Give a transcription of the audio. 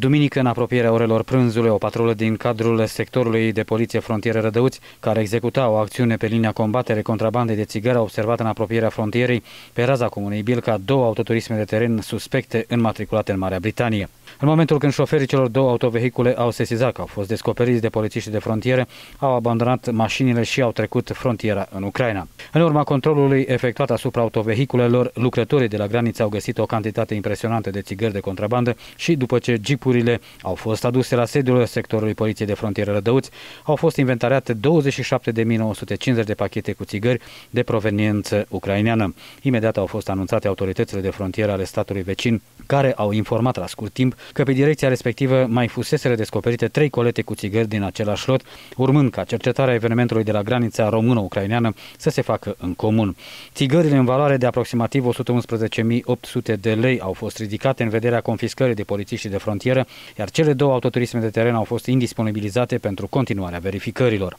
Duminică, în apropierea orelor prânzului, o patrulă din cadrul sectorului de poliție frontiere Rădăuți, care executa o acțiune pe linia combatere contrabandei de țigări, a observat în apropierea frontierei, pe raza comunei Bilca, două autoturisme de teren suspecte înmatriculate în Marea Britanie. În momentul când șoferii celor două autovehicule au sesizat că au fost descoperiți de polițiști de frontiere, au abandonat mașinile și au trecut frontiera în Ucraina. În urma controlului efectuat asupra autovehiculelor, lucrătorii de la graniță au găsit o cantitate impresionantă de țigări de contrabandă și după ce jeepurile au fost aduse la sediul sectorului Poliției de Frontieră Rădăuți, au fost inventariate 27.950 de pachete cu țigări de proveniență ucraineană. Imediat au fost anunțate autoritățile de frontieră ale statului vecin, care au informat la scurt timp că pe direcția respectivă mai fuseseră descoperite trei colete cu țigări din același lot, urmând ca cercetarea evenimentului de la granița română-ucraineană să se facă în comun. Țigările în valoare de aproximativ 111.800 de lei au fost ridicate în vederea confiscării de polițiști de frontieră, iar cele două autoturisme de teren au fost indisponibilizate pentru continuarea verificărilor.